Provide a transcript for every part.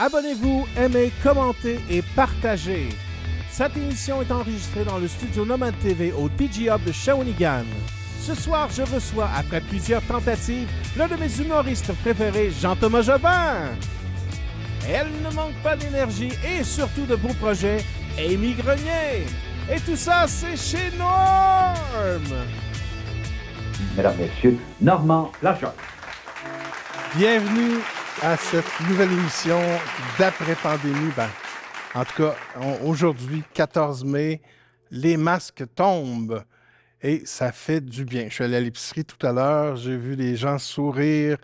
Abonnez-vous, aimez, commentez et partagez. Cette émission est enregistrée dans le studio Nomad TV au DJ Hub de Shawinigan. Ce soir, je reçois, après plusieurs tentatives, l'un de mes humoristes préférés, Jean-Thomas Jobin. Elle ne manque pas d'énergie et surtout de beaux projets, Amy Grenier. Et tout ça, c'est chez Norm. Mesdames, Messieurs, Normand Lachon. Bienvenue à cette nouvelle émission d'après-pandémie. Ben, en tout cas, aujourd'hui, 14 mai, les masques tombent et ça fait du bien. Je suis allé à l'épicerie tout à l'heure, j'ai vu les gens sourire,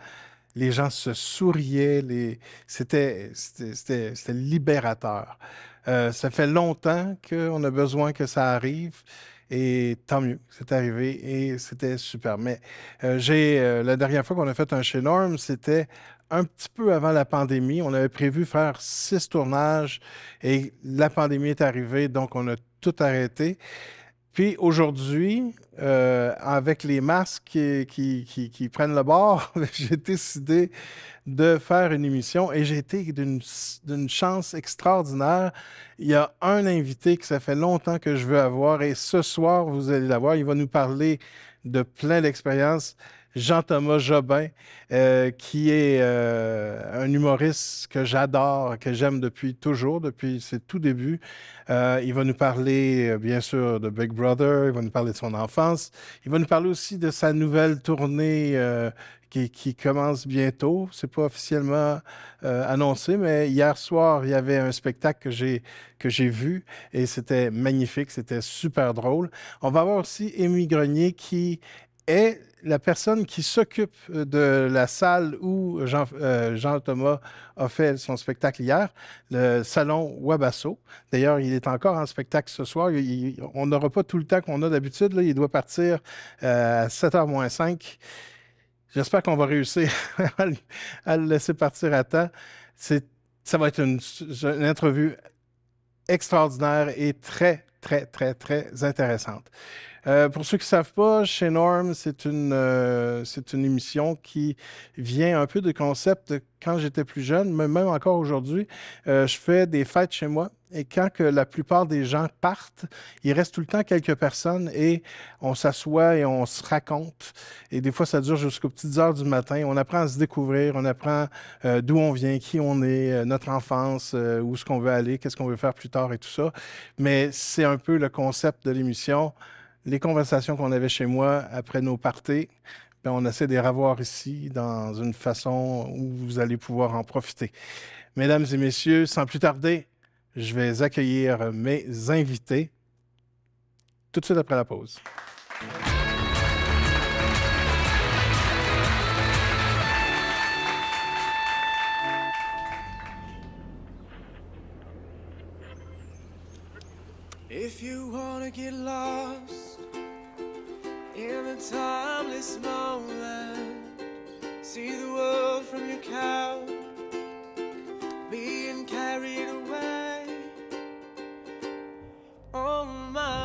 les gens se souriaient, les... c'était libérateur. Euh, ça fait longtemps qu'on a besoin que ça arrive. Et tant mieux, c'est arrivé et c'était super. Mais euh, j'ai euh, la dernière fois qu'on a fait un chez Norm, c'était un petit peu avant la pandémie. On avait prévu faire six tournages et la pandémie est arrivée, donc on a tout arrêté. Puis aujourd'hui, euh, avec les masques qui, qui, prennent le bord, j'ai décidé de faire une émission et j'ai été d'une chance extraordinaire. Il y a un invité que ça fait longtemps que je veux avoir et ce soir, vous allez l'avoir. Il va nous parler de plein d'expériences. Jean-Thomas Jobin, euh, qui est euh, un humoriste que j'adore, que j'aime depuis toujours, depuis ses tout débuts. Euh, il va nous parler, bien sûr, de Big Brother, il va nous parler de son enfance, il va nous parler aussi de sa nouvelle tournée qui, commence bientôt. C'est pas officiellement annoncé, mais hier soir, il y avait un spectacle que j'ai que j'ai vu et c'était magnifique, c'était super drôle. On va avoir aussi Émy Grenier qui est la personne qui s'occupe euh, de la salle où Jean, euh, Jean, Thomas a fait son spectacle hier, le salon Wabasso. D'ailleurs, il est encore en spectacle ce soir. on n'aura pas tout le temps qu'on a d'habitude. Il doit partir euh, à 7h moins 5. J'espère qu'on va réussir à le laisser partir à temps. Ça va être une, une entrevue extraordinaire et très, très, très, très intéressante. Euh, pour ceux qui ne savent pas, chez Norm, c'est une, euh, une émission qui vient un peu de concept quand j'étais plus jeune, mais même encore aujourd'hui. Euh, je fais des fêtes chez moi et quand la plupart des gens partent, il reste tout le temps quelques personnes et on s'assoit et on se raconte. Et des fois, ça dure jusqu'aux petites heures du matin. On apprend à se découvrir, on apprend d'où on vient, qui on est, notre enfance, où est-ce qu'on veut aller, qu'est-ce qu'on veut faire plus tard et tout ça. Mais c'est un peu le concept de l'émission les conversations qu'on avait chez moi après nos parties, ben, on essaie de les revoir ici dans une façon où vous allez pouvoir en profiter. Mesdames et messieurs, sans plus tarder, je vais accueillir mes invités tout de suite après la pause. If you wanna get lost in a timeless moment. See the world from your couch, being carried away. My.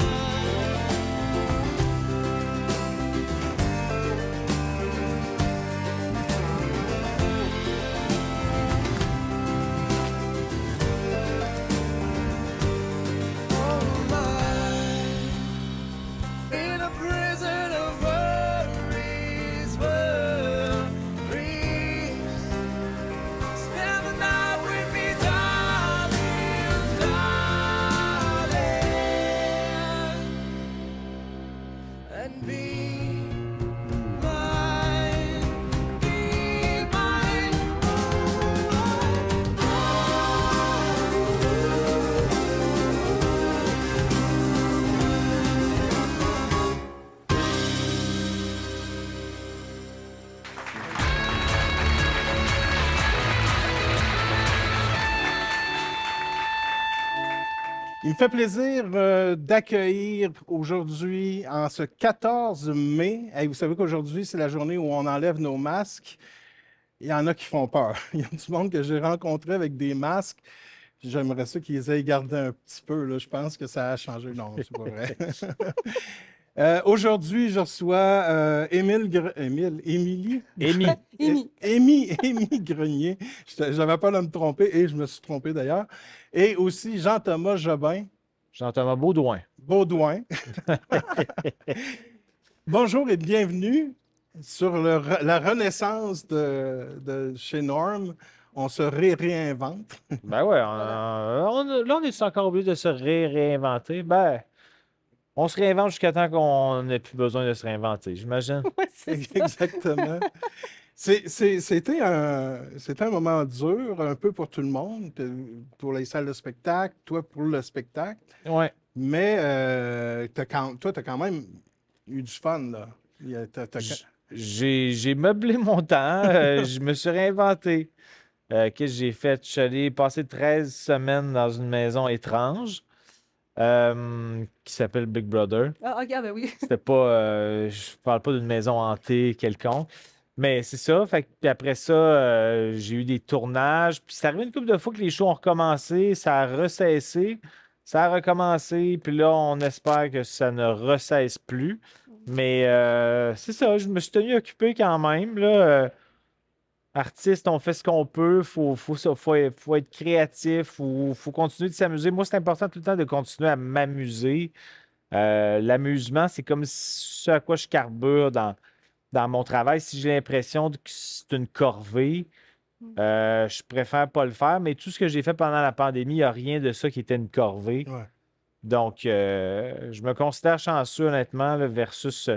Il me fait plaisir euh, d'accueillir aujourd'hui, en ce 14 mai, vous savez qu'aujourd'hui, c'est la journée où on enlève nos masques. Il y en a qui font peur. Il y a du monde que j'ai rencontré avec des masques. J'aimerais ça qu'ils aient gardé un petit peu. Je pense que ça a changé. Non, c'est pas vrai. Euh, Aujourd'hui, je reçois euh, Émile, Gre- Émile, Émilie, Amy, Amy. Émy, Émy Grenier. J'avais peur de me tromper et je me suis trompé d'ailleurs. Et aussi Jean-Thomas Jobin, Jean-Thomas Baudouin. Baudouin. Bonjour et bienvenue sur le la renaissance de, de chez Norm. On se ré- réinvente. Ben ouais, on, on- là, on est encore obligé de se ré- réinventer. Ben, on se réinvente jusqu'à temps qu'on n'ait plus besoin de se réinventer, j'imagine. C'est. Exactement. C'est- c'est- C'était un, c'était un moment dur, un peu pour tout le monde, euh, pour les salles de spectacle, toi pour le spectacle. Ouais. Mais euh, t'as quand, toi, tu as quand même eu du fun. J'ai j'ai meublé mon temps, euh, je me suis réinventé. Euh, Qu'est-ce que j'ai fait? Je suis allé passer 13 semaines dans une maison étrange euh, qui s'appelle Big Brother. Ah, ok, ah, ben oui. C'était pas. euh, je parle pas d'une maison hantée quelconque. Mais c'est ça. Fait que, puis après ça, euh, j'ai eu des tournages. Puis c'est arrivé une couple de fois que les shows ont recommencé. Ça a recessé. Ça a recommencé. Puis là, on espère que ça ne recesse plus. Mais euh, c'est ça. Je me suis tenu occupé quand même. Là. Artiste, on fait ce qu'on peut. Il faut, faut, faut, être- faut être créatif. Il faut, faut continuer de s'amuser. Moi, c'est important tout le temps de continuer à m'amuser. Euh, l'amusement, c'est comme ce à quoi je carbure dans, dans mon travail. Si j'ai l'impression que c'est une corvée, euh, je préfère pas le faire. Mais tout ce que j'ai fait pendant la pandémie, il n'y a rien de ça qui était une corvée. Ouais. Donc, euh, je me considère chanceux, honnêtement, là, versus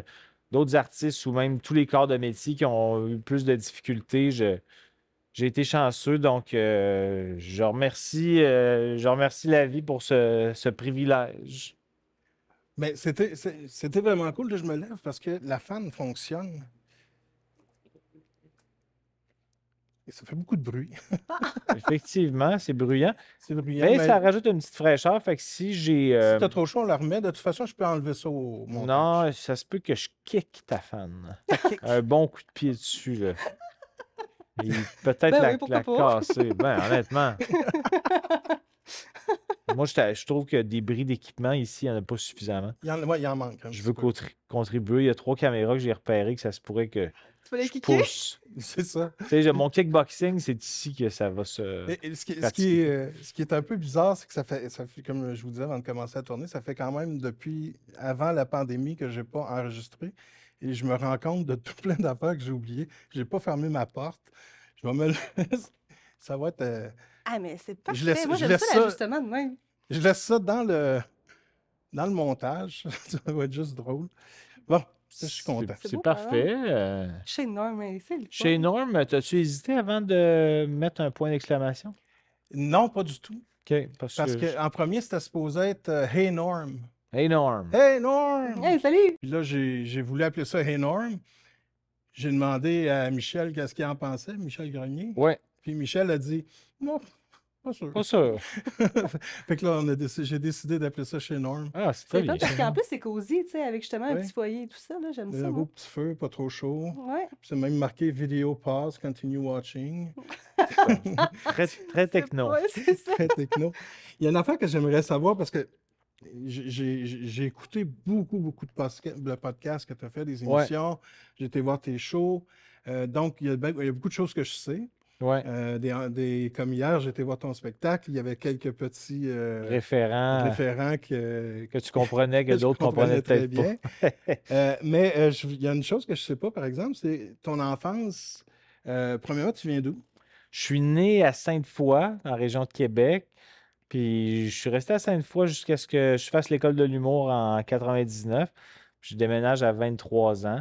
d'autres artistes ou même tous les corps de métier qui ont eu plus de difficultés. J'ai été chanceux, donc euh, je remercie, euh, je remercie la vie pour ce, ce privilège. Mais c'était c'était vraiment cool que je me lève parce que la fan fonctionne. Et ça fait beaucoup de bruit. Effectivement, c'est bruyant. C'est bruyant. Mais mais ça rajoute une petite fraîcheur. Fait que si j'ai. euh, Si t'as trop chaud, on la remet. De toute façon, je peux enlever ça au montage. non, ça se peut que je kick ta fan. Un bon coup de pied dessus, là. Et Peut-être Ben la, oui, la pas? casser. Ben, honnêtement. Moi, je, trouve que des bris d'équipement ici, il n'y en a pas suffisamment. Il y en, ouais, il en manque. Je veux contribuer. Il y a trois caméras que j'ai repérées que ça se pourrait que Les kicker? pousse. C'est ça. Tu sais, j'ai- mon kickboxing, c'est ici que ça va se. Et- et ce, qui, ce qui pratiquer. est, euh, ce qui est un peu bizarre, c'est que ça fait, ça fait, comme je vous disais avant de commencer à tourner, ça fait quand même depuis avant la pandémie que je n'ai pas enregistré. Et je me rends compte de tout plein d'affaires que j'ai oubliées. Je n'ai pas fermé ma porte. Je vais me le- Ça va être. euh, Ah, mais c'est parfait. Je laisse- Moi, je j'aime laisse ça, ça- l'ajustement de même. Je laisse ça dans le, dans le montage. ça va être juste drôle. Bon, ça, je suis content. C'est parfait. euh, Chez Norm, c'est le Chez. Norm, as-tu hésité avant de mettre un point d'exclamation? Non, pas du tout. OK. Parce, Parce que. qu'en premier, c'était supposé être euh, Hey Norm. Hey Norm. Hey Norm! Hey, salut! Puis là, j'ai voulu appeler ça Hey Norm. J'ai demandé à Michel qu'est-ce qu'il en pensait, Michel Grenier. Ouais, Puis Michel a dit Non, pas sûr. pas sûr. fait que là, on a déc- j'ai décidé d'appeler ça chez Norm. Ah, c'est très bien. parce qu'en plus, c'est cosy, tu sais, avec justement un Ouais. petit foyer et tout ça, là, j'aime ça. Un beau moi. petit feu, pas trop chaud. Ouais. Puis C'est même marqué vidéo pause, continue watching. Très, très techno. Ouais, c'est ça. Très techno. Il y a une affaire que j'aimerais savoir parce que j'ai- écouté beaucoup, beaucoup de, podcasts que tu as fait, des Ouais. émissions. J'ai été voir tes shows. Euh, donc, il y, a, ben- il y a beaucoup de choses que je sais. Ouais. Euh, des, des- comme hier, été voir ton spectacle. Il y avait quelques petits euh, Référent référents que, que tu comprenais, que d'autres comprenaient peut-être pas. bien. Mais euh, je- il y a une chose que je ne sais pas, par exemple, c'est ton enfance. Premièrement, tu viens d'où? Je suis né à Sainte-Foy, en région de Québec. Puis je suis resté à Sainte-Foy jusqu'à ce que je fasse l'école de l'humour en 99. Puis je déménage à 23 ans.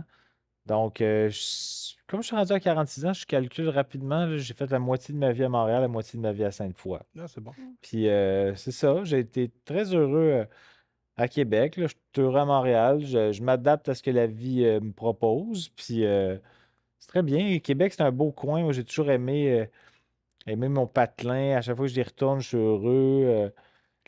Donc, euh, je- comme je suis rendu à 46 ans, je calcule rapidement. là, J'ai fait la moitié de ma vie à Montréal, la moitié de ma vie à Sainte-Foy. Ah, c'est bon. Puis euh, c'est ça, j'ai été très heureux euh, à Québec. là. Je suis heureux à Montréal. Je, je m'adapte à ce que la vie euh, me propose. Puis euh, c'est très bien. Québec, c'est un beau coin. Moi, j'ai toujours aimé, euh, aimé mon patelin. À chaque fois que j'y retourne, je suis heureux. euh,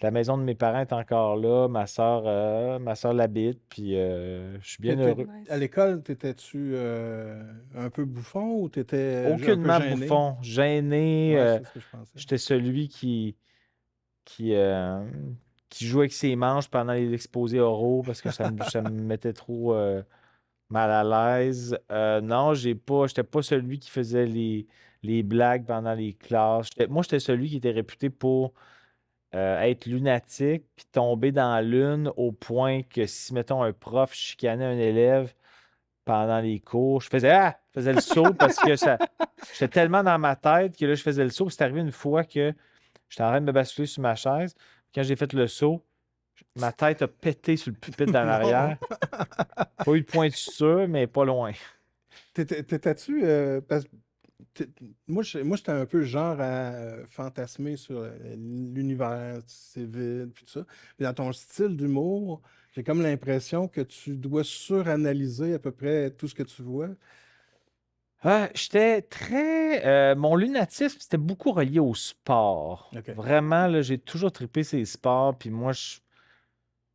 la maison de mes parents est encore là. Ma soeur, ma soeur l'habite. Puis euh, je suis bien T'étais- heureux. À l'école, t'étais-tu euh, un peu bouffon ou t'étais un peu Aucunement gêné? bouffon, gêné. Ouais, euh, c'est ce que je pensais. J'étais celui qui, qui, euh, qui joue avec ses manches pendant les exposés oraux parce que ça me, ça me mettait trop euh, mal à l'aise. Euh, non, j'ai pas, j'étais pas celui qui faisait les, les blagues pendant les classes. J'étais- Moi, j'étais celui qui était réputé pour euh, être lunatique puis tomber dans l'une au point que si, mettons, un prof chicanait un élève pendant les cours, je faisais Ah! Je faisais le saut parce que ça. J'étais tellement dans ma tête que là, je faisais le saut. C'est arrivé une fois que j'étais en train de me basculer sur ma chaise. Quand j'ai fait le saut, ma tête a pété sur le pupitre dans l'arrière. Pas eu de point de suture, mais pas loin. T'étais- T'étais-tu. euh, parce- moi, je- moi, j'étais un peu genre à euh, fantasmer sur euh, l'univers, c'est vide, puis tout ça. Puis dans ton style d'humour, j'ai comme l'impression que tu dois suranalyser à peu près tout ce que tu vois. Ah, j'étais très. euh, mon lunatisme, c'était beaucoup relié au sport. Ok. Vraiment, là, j'ai toujours trippé ces sports. Puis moi, je,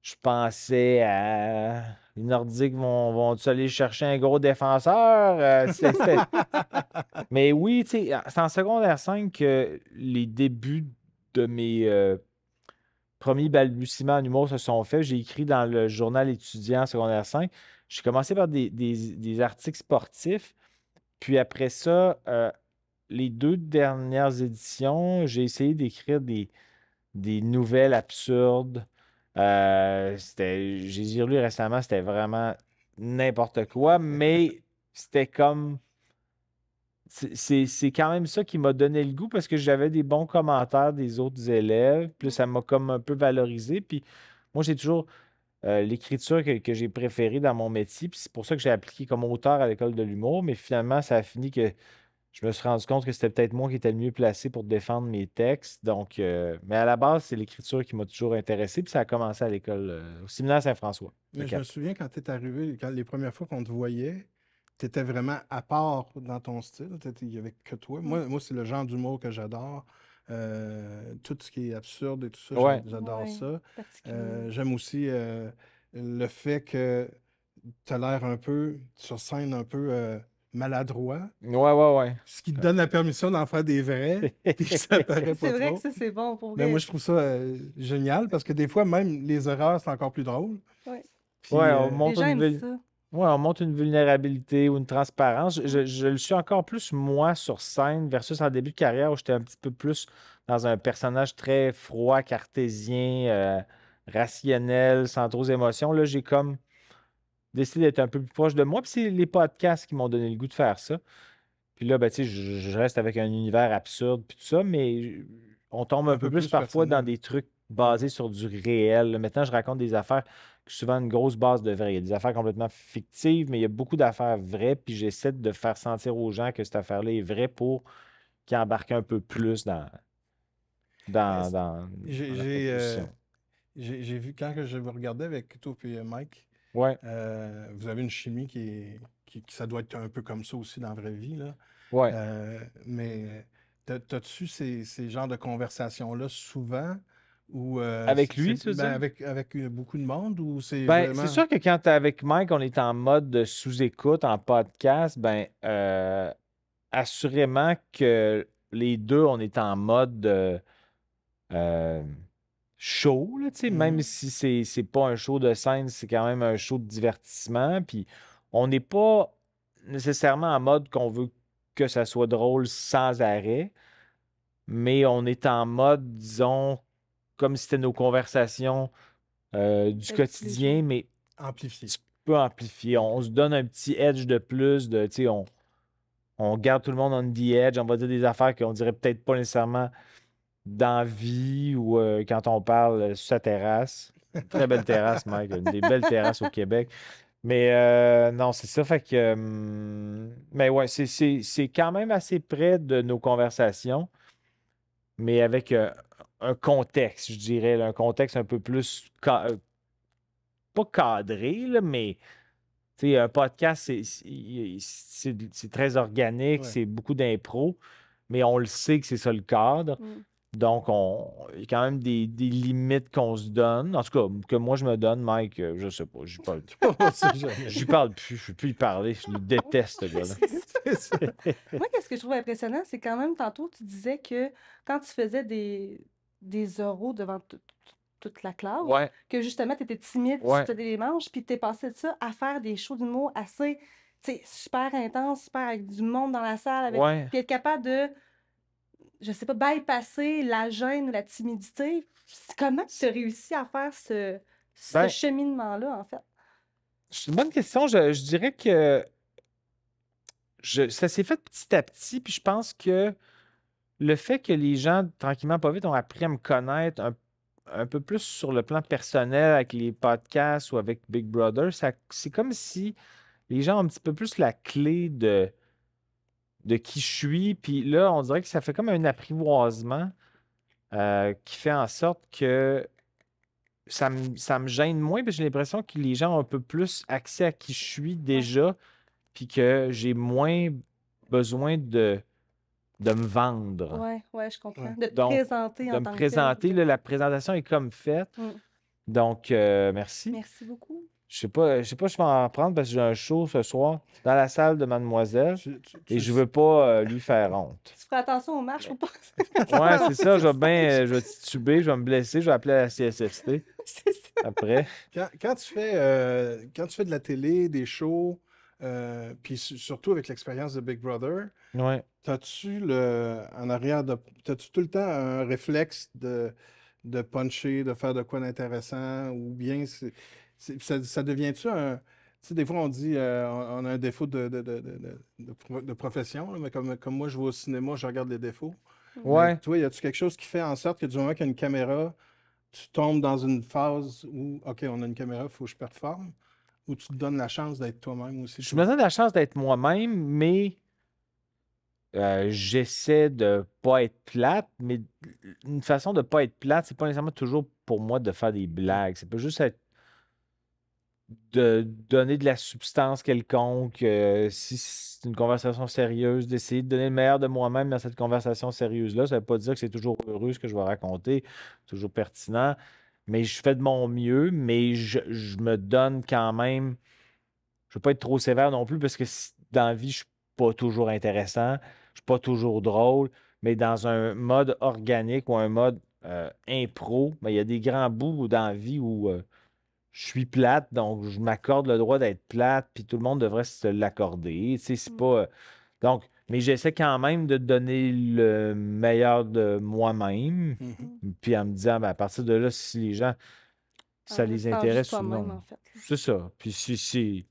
je pensais à. Les Nordiques vont, vont aller chercher un gros défenseur? Euh, Mais oui, sais, c'est en secondaire 5 que les débuts de mes euh, premiers balbutiements en humour se sont faits. J'ai écrit dans le journal étudiant en secondaire 5. J'ai commencé par des, des- des articles sportifs. Puis après ça, euh, les deux dernières éditions, j'ai essayé d'écrire des, des nouvelles absurdes. Euh, c'était, j'ai relues récemment, c'était vraiment n'importe quoi, mais c'était comme. c'est quand même ça qui m'a donné le goût parce que j'avais des bons commentaires des autres élèves. Puis ça m'a comme un peu valorisé. Puis moi, j'ai toujours euh, l'écriture que, que j'ai préférée dans mon métier. Puis c'est pour ça que j'ai appliqué comme auteur à l'école de l'humour. Mais finalement, ça a fini que je me suis rendu compte que c'était peut-être moi qui étais le mieux placé pour défendre mes textes. Donc, euh, mais à la base, c'est l'écriture qui m'a toujours intéressé. Puis ça a commencé à l'école, euh, au séminaire Saint-François. Mais je me souviens quand tu es arrivé, quand les premières fois qu'on te voyait, tu étais vraiment à part dans ton style. Il n'y avait que toi. Moi, moi c'est le genre d'humour que j'adore. Euh, tout ce qui est absurde et tout ça, Ouais. j'adore Ouais. ça. particulier. Euh, J'aime aussi euh, le fait que tu as l'air un peu, sur scène, un peu euh, maladroit, Ouais, ouais, ouais. ce qui te donne la permission d'en faire des vrais, puis que ça paraît pas C'est vrai trop. que ça, c'est bon pour Mais vrai. moi, je trouve ça euh, génial parce que des fois, même les erreurs, c'est encore plus drôle. Ouais. Puis, Ouais, euh, on Les montre gens une aiment ville- ça. Ouais, on montre une vulnérabilité ou une transparence. Je, je le suis encore plus moi sur scène versus en début de carrière où j'étais un petit peu plus dans un personnage très froid, cartésien, euh, rationnel, sans trop d'émotions. Là, j'ai comme décidé d'être un peu plus proche de moi. Puis c'est les podcasts qui m'ont donné le goût de faire ça. Puis là, ben, tu sais, je, je reste avec un univers absurde puis tout ça, mais on tombe un, Un peu, peu plus plus parfois dans des trucs basés sur du réel. Maintenant, je raconte des affaires qui sont souvent une grosse base de vrai. Il y a des affaires complètement fictives, mais il y a beaucoup d'affaires vraies, puis j'essaie de faire sentir aux gens que cette affaire-là est vraie pour qu'ils embarquent un peu plus dans, dans, dans, J'ai euh, j'ai- vu, quand je vous regardais avec toi et Mike, Ouais, euh, vous avez une chimie qui est. Qui, qui- ça doit être un peu comme ça aussi dans la vraie vie. Là. ouais. Euh, mais t'as-tu ces, ces genres de conversations-là souvent? Ou, euh, Avec lui, c'est- tu veux ben, dire? avec, avec beaucoup de monde ou c'est Ben, vraiment... c'est sûr que quand tu es avec Mike, on est en mode de sous-écoute, en podcast, ben, euh, assurément que les deux, on est en mode de, euh, show, là, même Mhm. si c'est, c'est pas un show de scène, c'est quand même un show de divertissement. Puis on n'est pas nécessairement en mode qu'on veut que ça soit drôle sans arrêt, mais on est en mode, disons, comme si c'était nos conversations euh, du quotidien, mais Amplifié. tu peux amplifier. On, on se donne un petit edge de plus, de, tu sais, on, on garde tout le monde on the edge, on va dire des affaires qu'on dirait peut-être pas nécessairement dans la vie ou euh, quand on parle sur sa terrasse. Très belle terrasse, Mike, une des belles terrasses au Québec. Mais euh, non, c'est ça, fait que... hum, mais ouais, c'est- c'est c'est quand même assez près de nos conversations, mais avec euh, un contexte, je dirais, un contexte un peu plus... ca- pas cadré, là, mais tu sais, un podcast, c'est- c'est c'est- c'est très organique, Ouais. c'est beaucoup d'impro, mais on le sait que c'est ça le cadre. Mm. Donc, on, il y a quand même des, des limites qu'on se donne. En tout cas, que moi, je me donne, Mike, euh, je sais pas, j'y parle, sait jamais. j'y parle plus, je ne veux plus y parler, je le déteste, ce gars-là. Moi, qu'est-ce que je trouve impressionnant, c'est quand même, tantôt, tu disais que quand tu faisais des, des oraux devant tout- toute la classe, Ouais, que justement, tu étais timide, tu ouais, te les manches, puis tu es passé de ça à faire des shows d'humour assez, tu sais, super intenses, super avec du monde dans la salle, avec... ouais. puis être capable de, je sais pas, bypasser la gêne ou la timidité. Comment tu as réussi à faire ce, ce Ben, cheminement-là, en fait? c'est une bonne question. Je, je dirais que je- ça s'est fait petit à petit, puis je pense que le fait que les gens, tranquillement, pas vite, ont appris à me connaître un, un peu plus sur le plan personnel avec les podcasts ou avec Big Brother, c'est comme si les gens ont un petit peu plus la clé de, de qui je suis. Puis là, on dirait que ça fait comme un apprivoisement euh, qui fait en sorte que ça me, ça me gêne moins, parce que j'ai l'impression que les gens ont un peu plus accès à qui je suis déjà, puis que j'ai moins besoin de, de me vendre. Ouais, ouais, je comprends. Ouais. De te Donc, présenter de en me tant que tel. présenter. là, la présentation est comme faite. Mm. Donc, euh, merci. Merci beaucoup. Je sais pas, je sais pas, si je vais en prendre parce que j'ai un show ce soir dans la salle de Mademoiselle Tu- tu- et je veux pas euh, lui faire honte. Tu feras attention aux marches, faut pas. Ouais, c'est ça, je vais bien, je vais tituber, je vais me blesser, je vais appeler la CSFT C'est ça. après. Quand, quand tu fais, euh, quand tu fais de la télé, des shows, euh, puis su- surtout avec l'expérience de Big Brother, Ouais. T'as-tu le en arrière de t'as-tu tout le temps un réflexe de, de puncher, de faire de quoi d'intéressant ou bien c'est- ça, ça devient-tu un. Tu sais, des fois on dit euh, on, a un défaut de, de, de, de, de- de pro- de profession, là, mais comme, comme moi je vais au cinéma, je regarde les défauts. Mais Ouais. toi, y a-tu quelque chose qui fait en sorte que du moment qu'il y a une caméra, tu tombes dans une phase où OK, on a une caméra, il faut que je performe, ou tu te donnes la chance d'être toi-même aussi? Je me donne la chance d'être moi-même, mais euh, j'essaie de pas être plate, mais une façon de pas être plate, c'est pas nécessairement toujours pour moi de faire des blagues. C'est pas juste être de donner de la substance quelconque, euh, si c'est une conversation sérieuse, d'essayer de donner le meilleur de moi-même dans cette conversation sérieuse-là. Ça veut pas dire que c'est toujours heureux ce que je vais raconter, toujours pertinent, mais je fais de mon mieux, mais je, me donne quand même. Je veux pas être trop sévère non plus parce que dans la vie, je suis pas toujours intéressant, je suis pas toujours drôle, mais dans un mode organique ou un mode euh, impro, ben, il y a des grands bouts dans la vie où euh, je suis plate, donc je m'accorde le droit d'être plate, puis tout le monde devrait se l'accorder. Tu sais, c'est Mm. pas. euh, Donc, mais j'essaie quand même de donner le meilleur de moi-même, Mhm. puis en me disant, ben, à partir de là, si les gens, ça En les intéresse ou non. en fait. C'est ça. Puis si, si-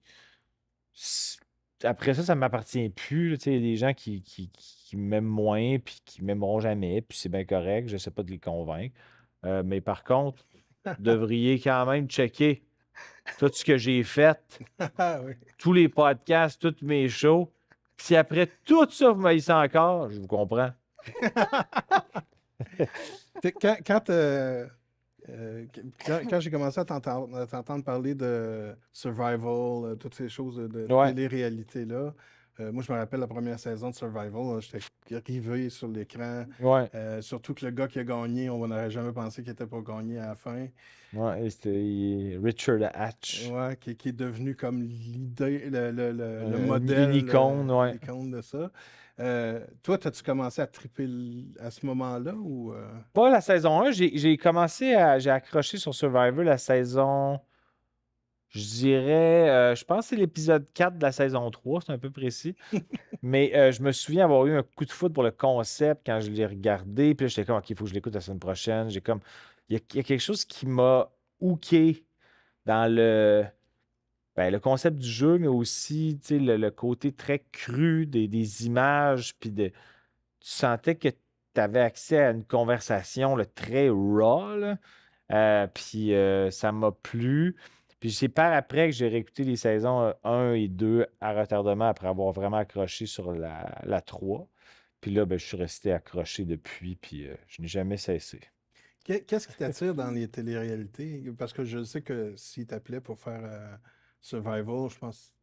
si- Après ça, ça ne m'appartient plus. là, tu sais, Il y a des gens qui, qui, qui m'aiment moins, puis qui m'aimeront jamais, puis c'est bien correct. Je ne sais pas de les convaincre. Euh, mais par contre, devriez quand même checker tout ce que j'ai fait, Ah oui. tous les podcasts, tous mes shows. Si après tout ça, vous m'haïssez encore, je vous comprends. T'sais, Quand, quand, euh, euh, quand, quand j'ai commencé à t'entendre, parler de survival, euh, toutes ces choses de, de Ouais. télé-réalité-là, euh, moi je me rappelle la première saison de Survival, là, j'étais rivé sur l'écran. Ouais, Euh, surtout que le gars qui a gagné, on n'aurait jamais pensé qu'il était pas gagné à la fin. ouais, c'était Richard Hatch. Ouais, qui, qui est devenu comme l'idée, le, le, le- le Euh, modèle, une icône, euh, ouais. l'icône de ça. Toi, as-tu commencé à triper à ce moment-là ou Pas la saison 1, j'ai j'ai commencé à. J'ai accroché sur Survivor la saison. Je dirais. euh, je pense que c'est l'épisode 4 de la saison 3, c'est un peu précis. Mais euh, je me souviens avoir eu un coup de foot pour le concept quand je l'ai regardé. Puis j'étais comme, OK, il faut que je l'écoute la semaine prochaine. J'ai comme. Il y, a- il y a quelque chose qui m'a hooké dans le. ben, le concept du jeu, mais aussi le, le côté très cru des, des images. Puis de, tu sentais que tu avais accès à une conversation là, très raw. Euh, puis ça m'a plu. Puis c'est par après que j'ai réécouté les saisons euh, 1 et 2 à retardement après avoir vraiment accroché sur la, la 3. Puis là, ben, je suis resté accroché depuis, puis euh, je n'ai jamais cessé. qu'est- qu'est-ce qui t'attire dans les téléréalités? Parce que je sais que s'il t'appelait pour faire euh, Survival, je pense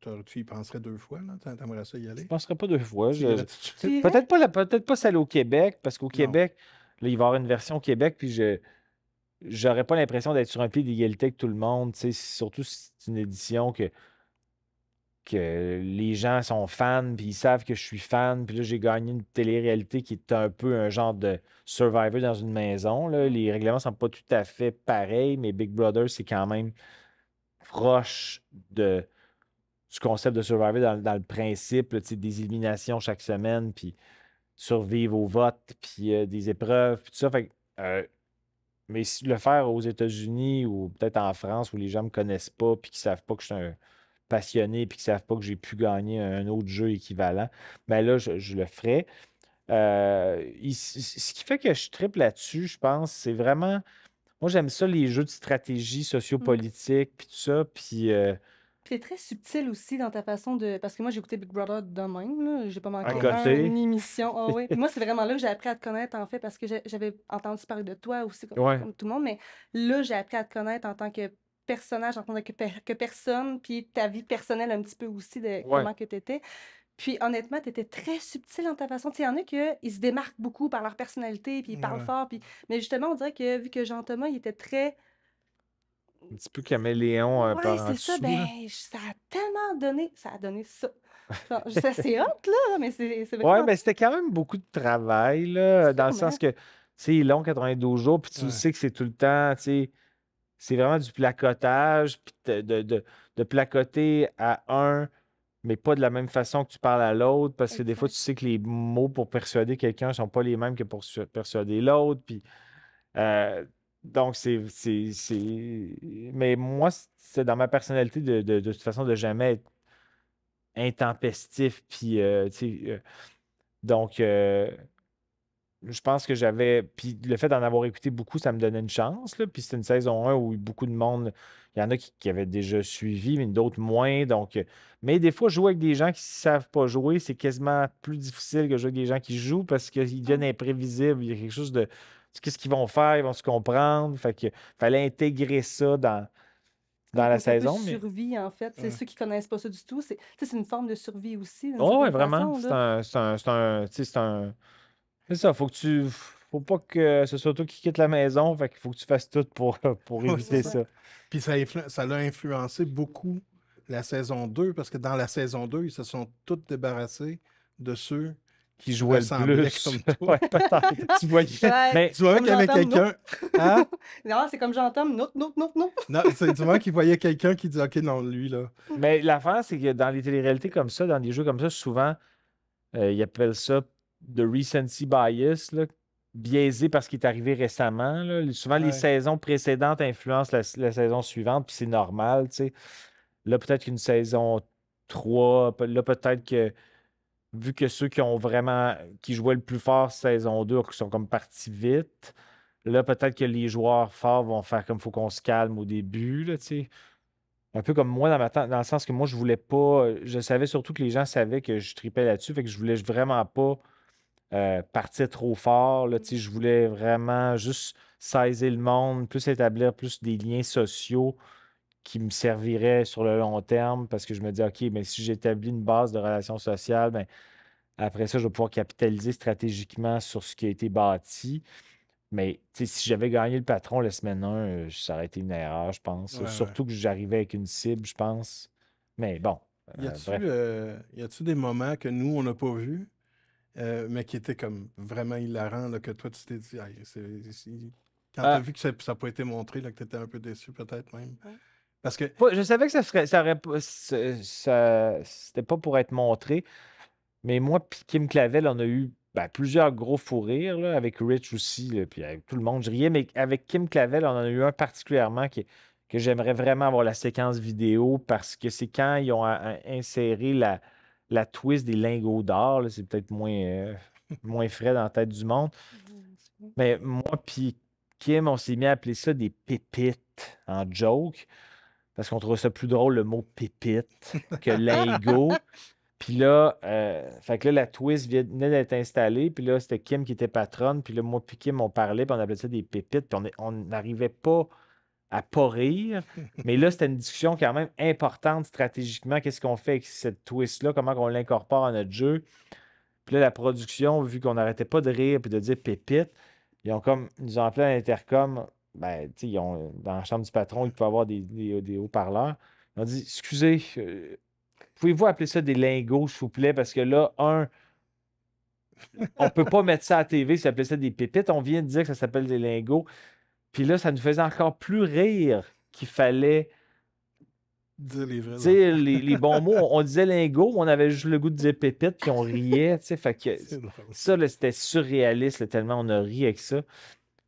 que tu y penserais deux fois, là? T'a- T'aimerais ça y Je aller? ne penserai pas deux fois. Je- je-? Peut-être pas, la- pas celle au Québec, parce qu'au. Québec, là, il va y avoir une version au Québec, puis je j'aurais pas l'impression d'être sur un pied d'égalité avec tout le monde. Surtout si c'est une édition que que les gens sont fans, puis ils savent que je suis fan. Puis là, j'ai gagné une télé-réalité qui est un peu un genre de Survivor dans une maison. là. Les règlements sont pas tout à fait pareils, mais Big Brother, c'est quand même proche de, du concept de Survivor dans, le principe, des éliminations chaque semaine, puis survivre au vote, puis euh, des épreuves, puis tout ça. Fait que, euh, mais si le faire aux États-Unis ou peut-être en France où les gens me connaissent pas, puis qui savent pas que je suis un passionné, puis qui savent pas que j'ai pu gagner un autre jeu équivalent, ben là, je, je le ferai. Euh, il- ce qui fait que je triple là-dessus, je pense, c'est vraiment. Moi, j'aime ça, les jeux de stratégie sociopolitique, puis tout ça. Puis euh, Puis t'es très subtil aussi dans ta façon de. Parce que moi, j'ai écouté Big Brother de même, là. J'ai pas manqué côté. une émission. Ah oui. Puis moi, c'est vraiment là que j'ai appris à te connaître, en fait, parce que j'ai- j'avais entendu parler de toi aussi, comme, Ouais. comme tout le monde. Mais là, j'ai appris à te connaître en tant que personnage, en tant que, per- que personne, puis ta vie personnelle un petit peu aussi de comment que t'étais. Puis honnêtement, t'étais très subtil dans ta façon. Tu sais, il y en a qui ils se démarquent beaucoup par leur personnalité, puis ils parlent Ouais. fort. Puis... Mais justement, on dirait que vu que Jean-Thomas, il était très un petit peu caméléon euh, Ouais, par c'est ça. Ben, ça a tellement donné. Ça a donné ça. Genre, sais, c'est hot, là, mais c'est c'est Ouais, vraiment. mais c'était quand même beaucoup de travail, là, dans le sens que c'est long, 92 jours, puis tu Ouais. sais que c'est tout le temps, tu sais, c'est vraiment du placotage, puis de, de, de- de placoter à un, mais pas de la même façon que tu parles à l'autre, parce que des fois, tu sais que les mots pour persuader quelqu'un sont pas les mêmes que pour su- persuader l'autre, puis euh, donc c'est, c'est, c'est... Mais moi, c'est dans ma personnalité de, de, de toute façon de jamais être intempestif, puis euh, tu sais, euh, donc, euh, je pense que j'avais. Puis le fait d'en avoir écouté beaucoup, ça me donnait une chance. Là. Puis c'était une saison 1 où beaucoup de monde. Il y en a qui, qui avaient déjà suivi, mais d'autres moins. Donc, euh, mais des fois, jouer avec des gens qui ne savent pas jouer, c'est quasiment plus difficile que jouer avec des gens qui jouent parce qu'ils deviennent imprévisibles. Il y a quelque chose de. Qu'est-ce qu'ils vont faire? Ils vont se comprendre. Fait que fallait intégrer ça dans, dans la C'est saison. Mais... survie, en fait. C'est Ouais. ceux qui connaissent pas ça du tout. C'est c'est une forme de survie aussi. Oh, ouais, certaine vraiment. C'est un. C'est un. C'est un. c'est. C'est ça. Faut que tu. Faut pas que ce soit toi qui quitte la maison. Fait qu'il faut que tu fasses tout pour, pour éviter c'est ça. Puis ça, influ- ça l'a influencé beaucoup la saison 2, parce que dans la saison 2, ils se sont tous débarrassés de ceux Qui jouait le plus. comme toi. ouais, peut-être. Tu voyais. Ouais. Mais Tu vois Comme qu'il y avait quelqu'un. Hein? Non, c'est comme j'entends, non, non, non, non. Non, c'est du moment qu'il voyait quelqu'un qui dit OK, non, lui, là. Mais l'affaire, c'est que dans les téléréalités comme ça, dans des jeux comme ça, souvent, euh, ils appellent ça de recency bias, là, biaisé parce qu'il est arrivé récemment. là. Souvent, les saisons précédentes influencent la, la saison suivante, puis c'est normal. tu sais. Là, peut-être qu'une saison 3, pe- là, peut-être que vu que ceux qui ont vraiment qui jouaient le plus fort saison 2 qui sont comme partis vite, là, peut-être que les joueurs forts vont faire comme faut qu'on se calme au début, là. Un peu comme moi dans ma dans le sens que moi, je voulais pas. Je savais surtout que les gens savaient que je tripais là-dessus, fait que je voulais vraiment pas euh, partir trop fort. Là, je voulais vraiment juste saisir le monde, plus établir plus des liens sociaux qui me serviraient sur le long terme parce que je me dis, OK, mais si j'établis une base de relations sociales, ben, après ça, je vais pouvoir capitaliser stratégiquement sur ce qui a été bâti. Mais tu si j'avais gagné le patron la semaine 1, euh, ça aurait été une erreur, je pense. Ouais, ouais. Surtout que j'arrivais avec une cible, je pense. Mais bon. Y euh, a-tu euh, y a-tu des moments que nous, on n'a pas vus, euh, mais qui étaient comme vraiment hilarants, là, que toi, tu t'es dit, Aïe, c'est- c'est- quand Ah. t'as vu que ça n'a pas été montré, là, que tu étais un peu déçu, peut-être même? Ouais. Parce que, Pas- je savais que ça ferait, ça aurait pas- ça- ça- c'était pas pour être montré, mais moi puis Kim Clavel, on a eu ben, plusieurs gros fous rires, là, avec Rich aussi, là, puis avec tout le monde, je riais, mais avec Kim Clavel, on en a eu un particulièrement qui, que j'aimerais vraiment avoir la séquence vidéo parce que c'est quand ils ont a- a- inséré la, la twist des lingots d'or, là, c'est peut-être moins, euh, moins frais dans la tête du monde. Mais moi puis Kim, on s'est mis à appeler ça des pépites en joke. Parce qu'on trouve ça plus drôle le mot pépite que lingot. Puis là, euh, fait que là, la twist venait d'être installée. Puis là, c'était Kim qui était patronne. Puis là, moi puis Kim, on parlait. Puis on appelait ça des pépites. Puis on n'arrivait pas à pas rire. Mais là, c'était une discussion quand même importante stratégiquement. Qu'est-ce qu'on fait avec cette twist-là? Comment on l'incorpore à notre jeu? Puis là, la production, vu qu'on n'arrêtait pas de rire puis de dire pépite, ils ont comme, ils nous ont appelé à l'intercom. Ben, tu sais, ils ont- dans la chambre du patron, il peut avoir des, des- des haut-parleurs. Ils ont dit Excusez, euh, pouvez-vous appeler ça des lingots, s'il vous plaît? Parce que là, un, on peut pas mettre ça à la TV, s'appeler ça des pépites. On vient de dire que ça s'appelle des lingots. Puis là, ça nous faisait encore plus rire qu'il fallait Dire les dire les, les bons mots. On, disait lingots, on avait juste le goût de dire pépites, puis on riait. tu sais. Fait que ça, c'était surréaliste, là, tellement on a ri avec ça.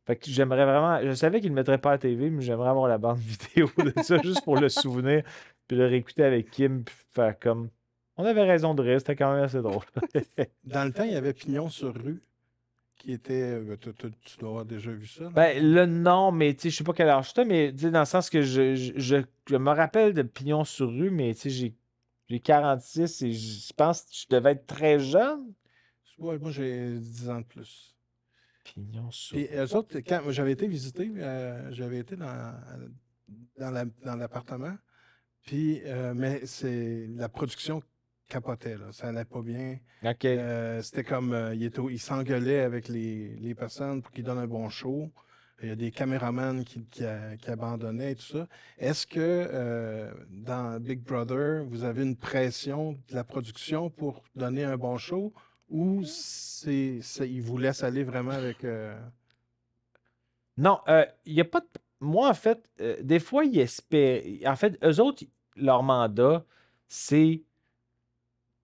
Fait que j'aimerais vraiment. Je savais qu'il ne le mettrait pas à la TV, mais j'aimerais avoir la bande vidéo de ça, juste pour le souvenir, puis le réécouter avec Kim, puis faire comme. On avait raison de rire, c'était quand même assez drôle. Dans le temps, il y avait Pignon sur rue, qui était. euh, tu- tu tu dois avoir déjà vu ça. là. Ben, là, non, mais tu sais, je sais pas quel âge tu mais dans le sens que je, je, je, je me rappelle de Pignon sur rue, mais tu sais, j'ai, j'ai 46 et je pense que je devais être très jeune. Ouais, moi, j'ai 10 ans de plus. Pignon sur Puis eux autres, quand j'avais été visiter, euh, j'avais été dans, dans, la- dans l'appartement, puis, euh, mais c'est la production capotait, là, ça allait pas bien. Euh, c'était comme, il, était au- il s'engueulait avec les, les personnes pour qu'ils donnent un bon show. Il y a des caméramans qui, qui, a- qui abandonnaient et tout ça. Est-ce que euh, dans Big Brother, vous avez une pression de la production pour donner un bon show ou c'est, ils vous laissent aller vraiment avec... euh, Non, euh, il y a pas de... Moi, en fait, euh, des fois, ils espèrent... En fait, eux autres, leur mandat, c'est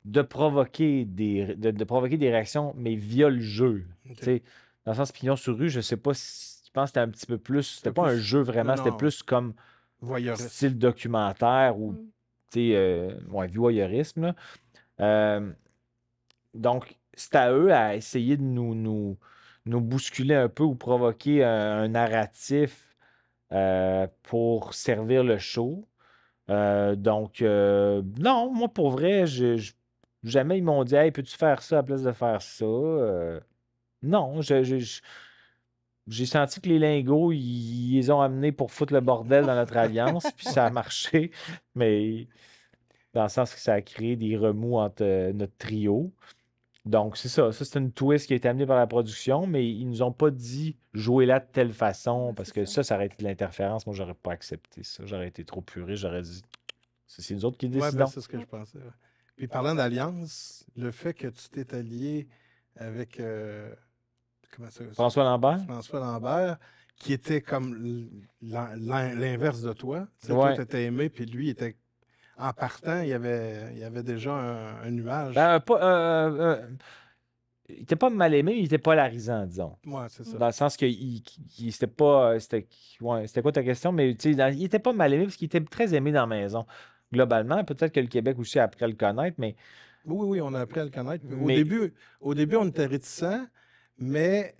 de provoquer des, de, de provoquer des réactions, mais via le jeu. Ok. Tu sais, dans le sens pignon sur rue, je sais pas si... Je pense que c'était un petit peu plus... C'était pas un jeu vraiment, c'était plus comme voyeuriste. style documentaire ou, Mm. tu sais, euh, ouais, voyeurisme, là. Euh, donc, c'est à eux à essayer de nous, nous, nous bousculer un peu ou provoquer un, un narratif euh, pour servir le show. Euh, donc, euh, non, moi, pour vrai, je, je- jamais ils m'ont dit Hey, peux-tu faire ça à la place de faire ça? Non, je- j'ai senti que les lingots, ils, ils les ont amenés pour foutre le bordel dans notre alliance, puis ça a marché, mais dans le sens que ça a créé des remous entre notre trio. Donc, c'est ça. Ça, c'est une twist qui a été amenée par la production, mais ils nous ont pas dit jouer là de telle façon, Ouais, parce que ça. ça, ça aurait été de l'interférence. Moi, j'aurais pas accepté ça. J'aurais été trop puré. J'aurais dit, c'est nous autres qui Ouais, ben, décidons. c'est ce que je pensais. ouais. Puis parlant d'alliance, le fait que tu t'es allié avec euh, comment ça, François Lambert? François Lambert, qui était comme l'inverse de toi. Tu sais, Ouais. Toi, tu étais aimé, puis lui, il était en partant, il y avait, il y avait déjà un, un nuage. Ben, pas, euh, euh, il était pas mal aimé, mais il était polarisant, disons. Ouais, c'est ça. Dans le sens que il, il- c'était pas. C'était ouais, c'était quoi ta question? Mais dans- il était pas mal aimé parce qu'il était très aimé dans la maison. Globalement, peut-être que le Québec aussi a appris à le connaître, mais Oui, oui, on a appris à le connaître. Au, Mais- début, au début, on était réticents, mais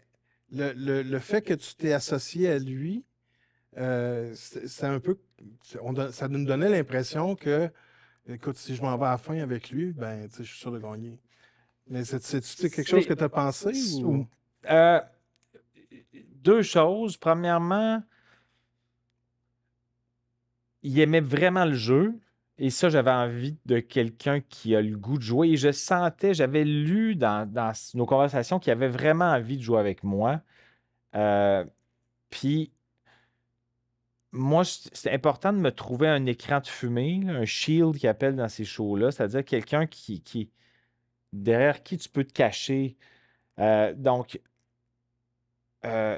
le, le- le fait que tu t'es associé à lui, euh, c'est un peu. On don- ça nous donnait l'impression que, écoute, si je m'en vais à la fin avec lui, ben, tu sais, je suis sûr de gagner. Mais c'est quelque chose que tu as pensé ou? Euh, deux choses. Premièrement, il aimait vraiment le jeu. Et ça, j'avais envie de quelqu'un qui a le goût de jouer. Et je sentais, j'avais lu dans, dans nos conversations qu'il avait vraiment envie de jouer avec moi. Euh, puis, moi, c'est important de me trouver un écran de fumée, un shield qui appelle dans ces shows-là, c'est-à-dire quelqu'un qui, derrière qui tu peux te cacher. Euh, donc, euh,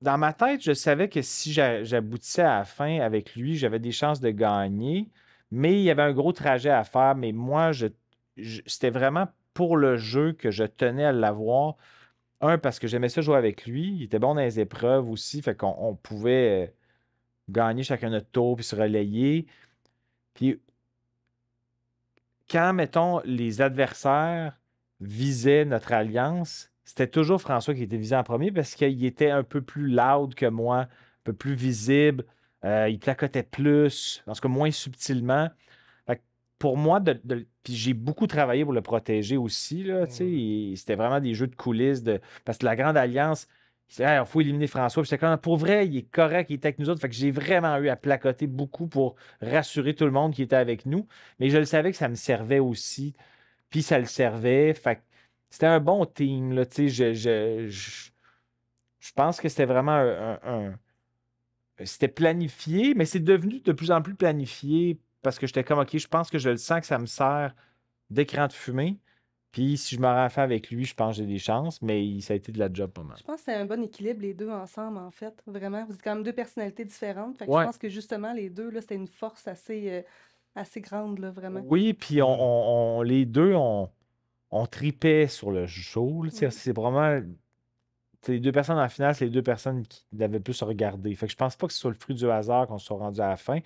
dans ma tête, je savais que si j'a- j'aboutissais à la fin avec lui, j'avais des chances de gagner, mais il y avait un gros trajet à faire. Mais moi, c'était vraiment pour le jeu que je tenais à l'avoir. Un, parce que j'aimais ça jouer avec lui. Il était bon dans les épreuves aussi, fait qu'on on pouvait euh, gagner chacun notre tour puis se relayer. Puis, quand, mettons, les adversaires visaient notre alliance, c'était toujours François qui était visé en premier parce qu'il était un peu plus loud que moi, un peu plus visible. euh, il placotait plus, en tout cas moins subtilement. Pour moi, de, de- puis j'ai beaucoup travaillé pour le protéger aussi. Là, tu sais, Ouais. et C'était vraiment des jeux de coulisses. De, parce que la Grande Alliance, il faut éliminer François. Puis pour vrai, il est correct, il est avec nous autres. Fait que j'ai vraiment eu à placoter beaucoup pour rassurer tout le monde qui était avec nous. Mais je le savais que ça me servait aussi. Puis ça le servait. Fait c'était un bon team. Là, je, je, je, je pense que c'était vraiment un- un- un, c'était planifié, mais c'est devenu de plus en plus planifié parce que j'étais comme, OK, je pense que je le sens que ça me sert d'écran de fumée. Puis si je me rafais avec lui, je pense que j'ai des chances, mais ça a été de la job pas mal. Je pense que c'est un bon équilibre, les deux ensemble, en fait. Vraiment. Vous êtes quand même deux personnalités différentes. Fait que je pense que justement, les deux, là, c'était une force assez, euh, assez grande, là, vraiment. Oui, puis on, les deux, on, on tripait sur le show. C'est vraiment. Les deux personnes en finale, c'est les deux personnes qui avaient plus regarder. Fait que je pense pas que ce soit le fruit du hasard qu'on soit rendu à la fin.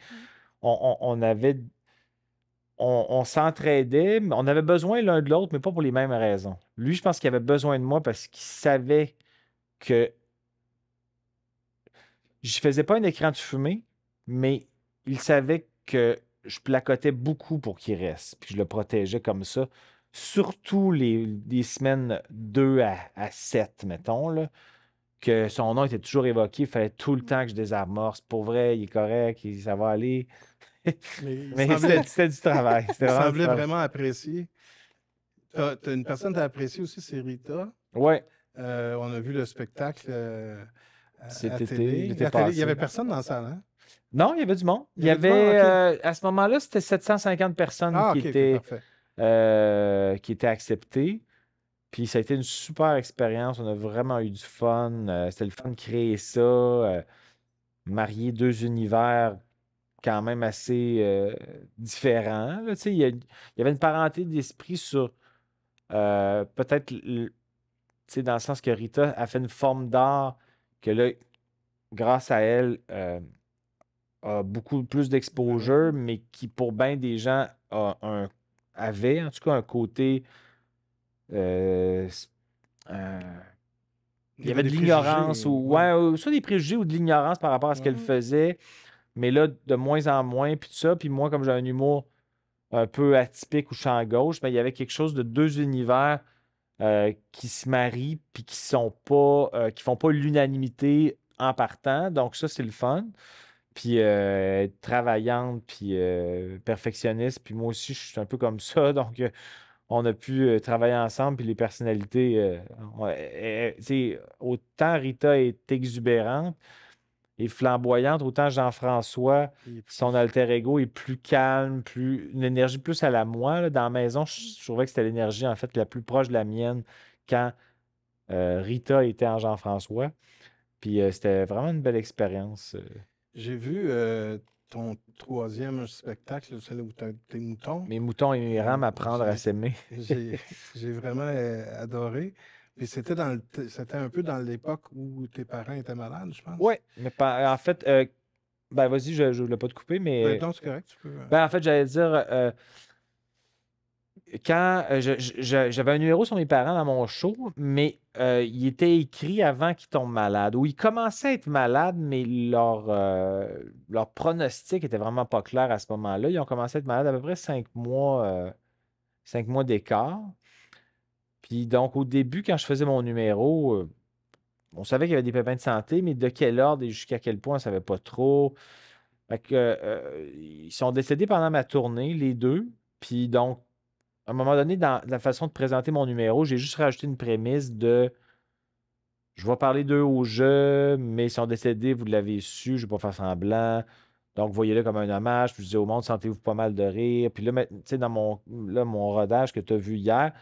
On, on, avait on, s'entraidait, mais on avait besoin l'un de l'autre, mais pas pour les mêmes raisons. Lui, je pense qu'il avait besoin de moi parce qu'il savait que je faisais pas un écran de fumée, mais il savait que je placotais beaucoup pour qu'il reste, puis je le protégeais comme ça. Surtout les, semaines 2 à, à 7, mettons, là, que son nom était toujours évoqué, il fallait tout le temps que je désamorce. Pour vrai, il est correct, ça va aller. Mais, c'était du travail. Il semblait vraiment apprécié. As, une personne as appréciée aussi, c'est Rita. Oui. Euh, on a vu le spectacle euh, C'était Il n'y avait personne dans la salle, hein? Non, il y avait du monde. Il y, avait, euh, à ce moment-là, c'était 750 personnes ah, qui, étaient, qui étaient acceptées. Puis ça a été une super expérience. On a vraiment eu du fun. C'était le fun de créer ça. marier deux univers quand même assez euh, différent. il, y avait une parenté d'esprit sur euh, peut-être dans le sens que Rita a fait une forme d'art que là, grâce à elle, euh, a beaucoup plus d'exposure, mais qui pour bien des gens a un, avait en tout cas un côté. Il y avait de l'ignorance ou ouais, soit des préjugés ou de l'ignorance par rapport à ce qu'elle faisait. Mais là, de moins en moins, puis tout ça. Puis moi, comme j'ai un humour un peu atypique ou champ gauche, ben, il y avait quelque chose de deux univers euh, qui se marient puis qui sont pas euh, qui font pas l'unanimité en partant. Donc ça, c'est le fun. Puis euh, travaillante, puis perfectionniste. Puis moi aussi, je suis un peu comme ça. Donc on a pu travailler ensemble, puis les personnalités. autant Rita est exubérante, est flamboyante, autant Jean-François, son alter ego est plus calme, plus une énergie plus à la moi. Dans la maison, je, trouvais que c'était l'énergie en fait la plus proche de la mienne quand euh, Rita était en Jean-François. Puis euh, c'était vraiment une belle expérience. Euh. J'ai vu ton troisième spectacle, celui où tu as tes moutons. Mes moutons et mes rames apprendre à s'aimer. J'ai vraiment adoré. Puis c'était dans c'était un peu dans l'époque où tes parents étaient malades, je pense. Oui, mais en fait, euh, ben vas-y, je ne voulais pas te couper, mais. Ben, non, c'est correct, tu peux. Euh. Ben, en fait, j'allais dire. Euh, quand j'avais un numéro sur mes parents dans mon show, mais il était écrit avant qu'ils tombent malades, ou ils commençaient à être malades, mais leur, leur pronostic était vraiment pas clair à ce moment-là. Ils ont commencé à être malades à peu près cinq mois, cinq mois d'écart. Puis donc, au début, quand je faisais mon numéro, euh, on savait qu'il y avait des pépins de santé, mais de quel ordre et jusqu'à quel point, on ne savait pas trop. Fait que, euh, ils sont décédés pendant ma tournée, les deux. Puis donc, à un moment donné, dans la façon de présenter mon numéro, j'ai juste rajouté une prémisse de je vais parler d'eux au jeu, mais ils sont décédés, vous l'avez su, je ne vais pas faire semblant. Donc, voyez-le comme un hommage. Puis je dis au monde, sentez-vous pas mal de rire. Puis là, tu sais, dans mon, là, mon rodage que tu as vu hier,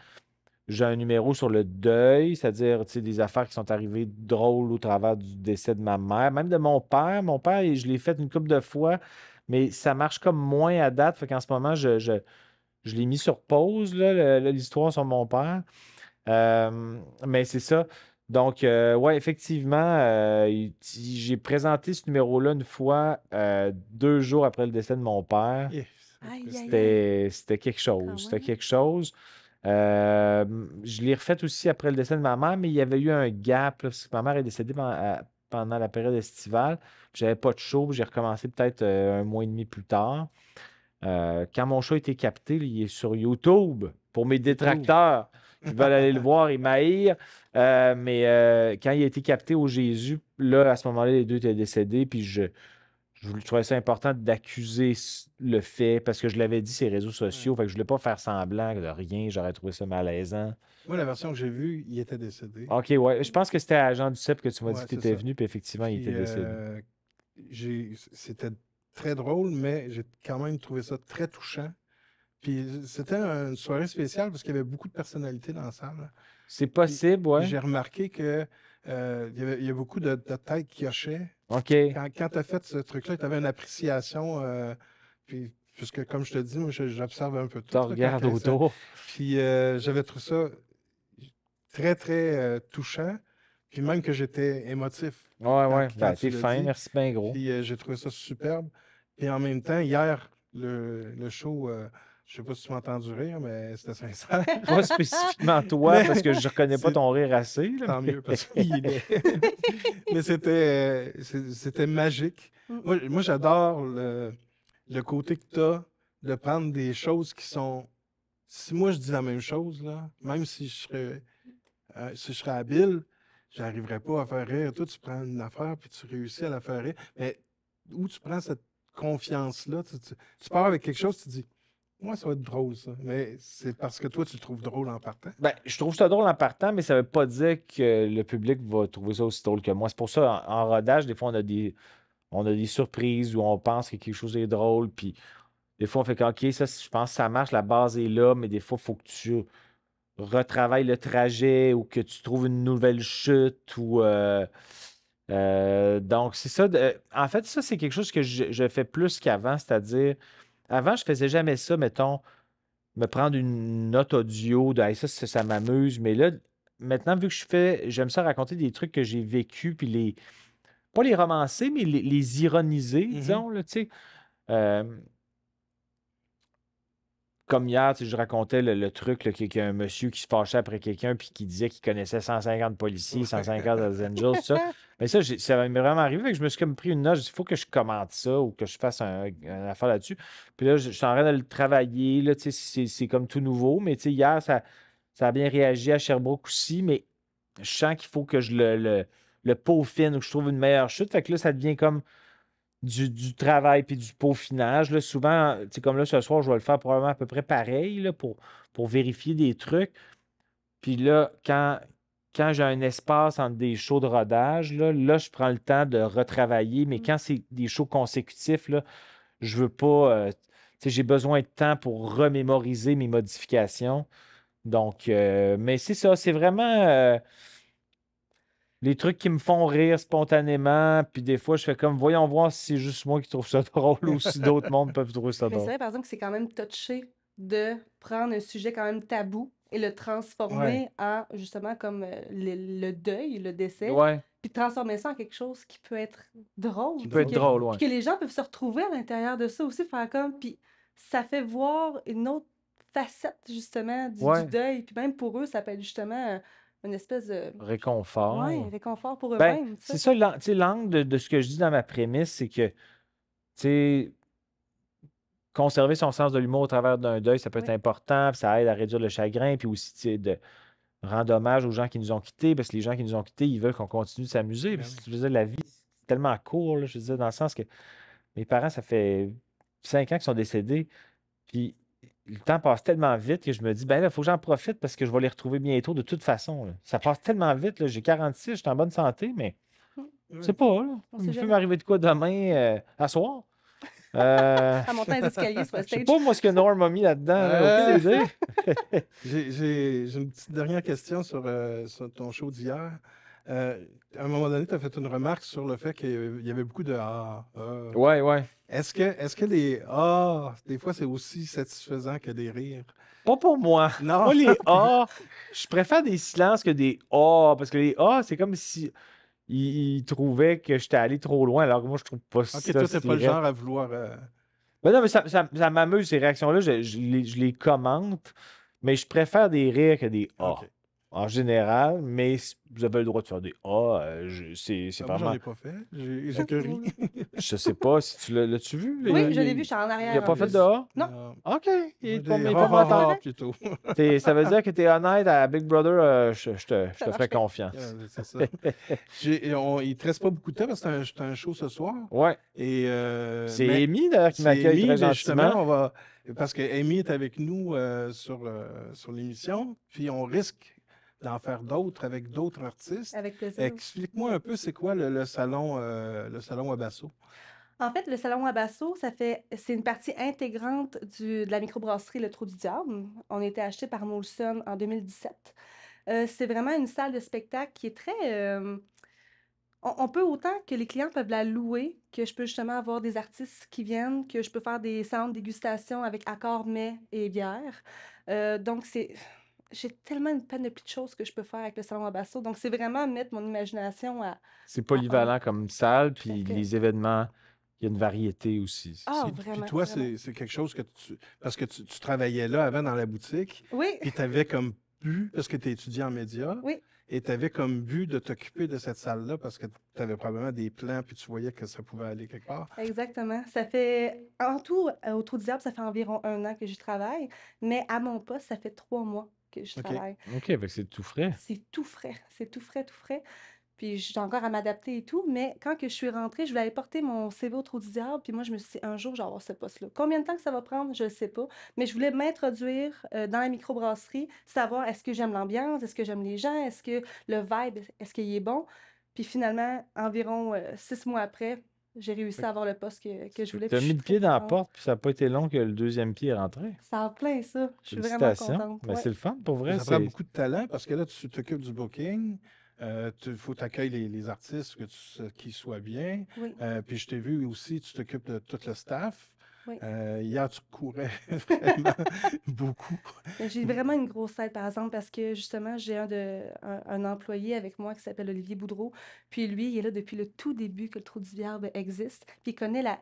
j'ai un numéro sur le deuil, c'est-à-dire des affaires qui sont arrivées drôles au travers du décès de ma mère, même de mon père. Mon père, je l'ai fait une couple de fois, mais ça marche comme moins à date. Fait qu'en ce moment, je, je, l'ai mis sur pause, l'histoire sur mon père. Euh, mais c'est ça. Donc, euh, ouais, effectivement, euh, j'ai présenté ce numéro-là une fois, deux jours après le décès de mon père. C'était quelque chose. C'était quelque chose. Euh, je l'ai refait aussi après le décès de ma mère, mais il y avait eu un gap, parce que ma mère est décédée pendant, la période estivale. J'avais pas de show, j'ai recommencé peut-être euh, un mois et demi plus tard. Euh, quand mon show a été capté, il est sur YouTube pour mes détracteurs qui veulent aller le voir et m'haïr. mais quand il a été capté au Jésus, là, à ce moment-là, les deux étaient décédés, puis je, je trouvais ça important d'accuser le fait parce que je l'avais dit, ces réseaux sociaux. Fait que je voulais pas faire semblant de rien. J'aurais trouvé ça malaisant. Moi, la version que j'ai vue, il était décédé. OK, ouais. Je pense que c'était à Jean Duceppe que tu m'as dit que tu étais venu, puis effectivement, il était décédé. Euh, c'était très drôle, mais j'ai quand même trouvé ça très touchant. Puis c'était une soirée spéciale parce qu'il y avait beaucoup de personnalités dans la salle. C'est possible, ouais. J'ai remarqué que euh, il, y avait, il y a beaucoup de, de têtes qui hochaient. OK. Quand, quand tu as fait ce truc-là, tu avais une appréciation. euh, puis, puisque, comme je te dis, moi, j'observe un peu tout. Tu regardes autour. Puis euh, j'avais trouvé ça très, très touchant. Puis même que j'étais émotif. Ouais, ouais. Ben, tu t'es fin, dit. merci bien gros. Puis euh, j'ai trouvé ça superbe. Puis en même temps, hier, le, le show, euh, je sais pas si tu m'as entendu rire, mais c'était sincère. Pas spécifiquement toi, Mais parce que je reconnais pas ton rire assez. là, Tant mais- mieux, parce qu'il est. Mais c'était, euh, c'était magique. Mm. Moi, moi, j'adore le, le côté que tu as de prendre des choses qui sont. Si moi je dis la même chose, là, même si je serais, euh, si je serais habile, j'arriverais pas à faire rire. Toi, tu prends une affaire puis tu réussis à la faire rire. Mais où tu prends cette confiance-là, tu, pars avec quelque chose, tu dis, moi, ça va être drôle, ça. Mais c'est parce que toi, tu le trouves drôle en partant. Ben, je trouve ça drôle en partant, mais ça veut pas dire que le public va trouver ça aussi drôle que moi. C'est pour ça, en, rodage, des fois, on a des, on a des surprises où on pense que quelque chose est drôle, puis des fois, on fait OK, ça, je pense que ça marche, la base est là, mais des fois, il faut que tu retravailles le trajet ou que tu trouves une nouvelle chute ou. euh, euh, donc, c'est ça. de- en fait, ça, c'est quelque chose que je, je fais plus qu'avant, c'est-à-dire, avant, je faisais jamais ça, mettons me prendre une note audio de Hey, ça, ça, ça m'amuse. Mais là, maintenant, vu que je fais, j'aime ça raconter des trucs que j'ai vécu, puis les. Pas les romancer, mais les, les ironiser, Mhm. disons, là, tu sais. Euh, comme hier, tu sais, je racontais le, le truc là, qu'il y a un monsieur qui se fâchait après quelqu'un puis qui disait qu'il connaissait 150 policiers, 150 Hells Angels, tout ça. Mais ça, j'ai- ça m'est vraiment arrivé. fait que je me suis comme pris une note. Il faut que je commente ça ou que je fasse un, affaire là-dessus. Puis là, je, je suis en train de le travailler. Là, tu sais, c'est, c'est comme tout nouveau. Mais tu sais, hier, ça, ça a bien réagi à Sherbrooke aussi. Mais je sens qu'il faut que je le, le, le peaufine ou que je trouve une meilleure chute. Fait que là, ça devient comme du, du travail puis du peaufinage. Là, souvent, comme là, ce soir, je vais le faire probablement à peu près pareil là, pour, pour vérifier des trucs. Puis là, quand, quand j'ai un espace entre des shows de rodage, là, là, je prends le temps de retravailler. Mais Mm. quand c'est des shows consécutifs, là, je veux pas. euh, j'ai besoin de temps pour remémoriser mes modifications. Donc, euh, mais c'est ça, c'est vraiment euh, les trucs qui me font rire spontanément. Puis des fois, je fais comme, voyons voir si c'est juste moi qui trouve ça drôle ou si d'autres mondes peuvent trouver ça Mais c'est drôle. vrai, par exemple, que c'est quand même touché de prendre un sujet quand même tabou et le transformer en, justement, comme euh, le, le deuil, le décès, Ouais, puis transformer ça en quelque chose qui peut être drôle. qui peut être que- drôle, ouais. Puis que les gens peuvent se retrouver à l'intérieur de ça aussi, faire comme, puis ça fait voir une autre facette, justement, du, du deuil. Puis même pour eux, ça peut être justement euh, une espèce de Réconfort. ouais, réconfort pour Ben, eux-mêmes. sais. c'est ça, l'an- tu sais, l'angle de, de ce que je dis dans ma prémisse, c'est que, tu sais, conserver son sens de l'humour au travers d'un deuil, ça peut être Oui. important, puis ça aide à réduire le chagrin, puis aussi, tu sais, de rendre hommage aux gens qui nous ont quittés, parce que les gens qui nous ont quittés, ils veulent qu'on continue de s'amuser. Ben Parce que, oui. je veux dire, la vie, c'est tellement court, là, je veux dire, dans le sens que mes parents, ça fait cinq ans qu'ils sont décédés, puis le temps passe tellement vite que je me dis, ben là, il faut que j'en profite parce que je vais les retrouver bientôt de toute façon. là. Ça passe tellement vite, là, j'ai 46, je suis en bonne santé, mais je sais pas, là. Il peut m'arriver de quoi demain, euh, à soir? Euh, À monter les escaliers sur le je sais stage. pas, moi, ce que Norm a mis là-dedans. Euh. J'ai j'ai- j'ai une petite dernière question sur, euh, sur ton show d'hier. Euh, à un moment donné, tu as fait une remarque sur le fait qu'il y avait beaucoup de Ah. ah. Ouais, ouais. Est-ce que, est que les Ah, des fois, c'est aussi satisfaisant que des rires? Pas pour moi. Non. Moi, les A, je préfère des silences que des A, parce que les A, c'est comme si ils, ils trouvaient que j'étais allé trop loin, alors que moi, je trouve pas ça. Ok, toi, t'es pas le genre à vouloir. euh, Ben non, mais ça, ça- ça m'amuse, ces réactions-là. Je, je les, je les commente, mais je préfère des rires que des A. Ok. En général, mais si vous avez le droit de faire des A. euh, je- c'est c'est Ah, moi, j'en vraiment. ai pas fait. J'ai j'ai que ri. Je sais pas si tu l'as l'as-tu vu? Oui, je l'ai vu, je suis en arrière. Il a pas en fait plus. de A? Non. OK. Il est Des ah, ah, ah, plutôt. T'es- Ça veut dire que tu es honnête à Big Brother, euh, je, je te, je te ferai confiance. Euh, c'est ça. J'ai- on- il te reste pas beaucoup de temps parce que c'est un, c'est un show ce soir. Ouais. Et, euh, C'est mais- Amy d'ailleurs qui C'est m'accueille Amy, très mais justement, gentiment. on va. Parce que Amy est avec nous euh, sur, euh, sur l'émission, puis on risque d'en faire d'autres avec d'autres artistes. Avec plaisir. Explique-moi un peu, c'est quoi le, le salon, euh, le salon à Basso? En fait, le salon à Basso, ça fait, c'est une partie intégrante du, de la microbrasserie Le Trou du Diable. On a été acheté par Molson en 2017. Euh, c'est vraiment une salle de spectacle qui est très. euh, on, on peut autant que les clients peuvent la louer, que je peux justement avoir des artistes qui viennent, que je peux faire des salons de dégustation avec accords, mets et bière. Euh, donc, c'est. J'ai tellement une panoplie de choses que je peux faire avec le salon à Basso. Donc, c'est vraiment mettre mon imagination à. C'est polyvalent comme salle, puis les événements, il y a une variété aussi. Ah, Puis- vraiment. Puis toi, c'est quelque chose que tu. Parce que tu, tu travaillais là avant dans la boutique, Oui, puis tu avais comme but, parce que tu es étudiant en médias, Oui. et tu avais comme but de t'occuper de cette salle-là parce que tu avais probablement des plans, puis tu voyais que ça pouvait aller quelque part. exactement. Ça fait. En tout, euh, au Trou du Diable, ça fait environ un an que j'y travaille. Mais à mon poste, ça fait trois mois que je OK. travaille. OK, fait que c'est tout frais. C'est tout frais. C'est tout frais, tout frais. Puis j'ai encore à m'adapter et tout. Mais quand que je suis rentrée, je voulais aller porter mon CV au Trou du Diable. Puis moi, je me suis dit, un jour, je vais avoir ce poste-là. Combien de temps que ça va prendre, je ne sais pas. Mais je voulais m'introduire euh, dans la microbrasserie, savoir est-ce que j'aime l'ambiance, est-ce que j'aime les gens, est-ce que le vibe, est-ce qu'il est bon. Puis finalement, environ euh, six mois après, j'ai réussi à avoir le poste que, que je voulais. Tu as mis le pied dans la porte, puis ça n'a pas été long que le deuxième pied est rentré. Ça en plein ça. Je suis vraiment contente. Ben, ouais. C'est le fun, pour vrai. Ça prend beaucoup de talent parce que là, tu t'occupes du booking. Il faut t'accueillir les, les artistes, que tu- qu'ils soient bien. Oui. Euh, puis je t'ai vu aussi, tu t'occupes de tout le staff. Oui. Euh, hier, tu courais vraiment beaucoup. Mais J'ai vraiment une grosse aide, par exemple, parce que justement, j'ai un, de, un, un employé avec moi qui s'appelle Olivier Boudreau. Puis lui, il est là depuis le tout début que le Trou du Diable existe. Puis il connaît la,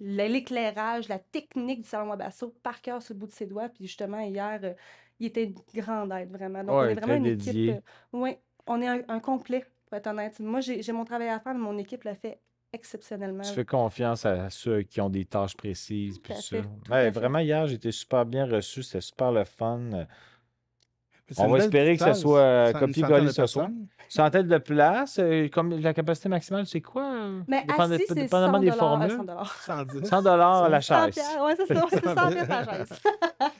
la- l'éclairage, la technique du salon à basso par cœur sur le bout de ses doigts. Puis justement, hier, euh, il était une grande aide, vraiment. Donc, on est vraiment une dédié. équipe. oui, on est un, un complet, pour être honnête. Moi, j'ai mon travail à faire, mais mon équipe l'a fait exceptionnellement. Tu fais confiance à ceux qui ont des tâches précises. Tout Puis à ça. fait, tout Ouais, à fait. vraiment, hier, j'étais super bien reçu. C'était super le fun. On va espérer que ça salle, soit, euh, copié-collé centaine de ce soir. Centaines de places. euh, comme la capacité maximale, c'est quoi? euh, Mais dépend- assis, c'est 100 dépendamment des euh, formules. 100 dollars. 110. 100 dollars la 100 chaise. piastres, Ouais, c'est ça, c'est 100 piastres la chaise.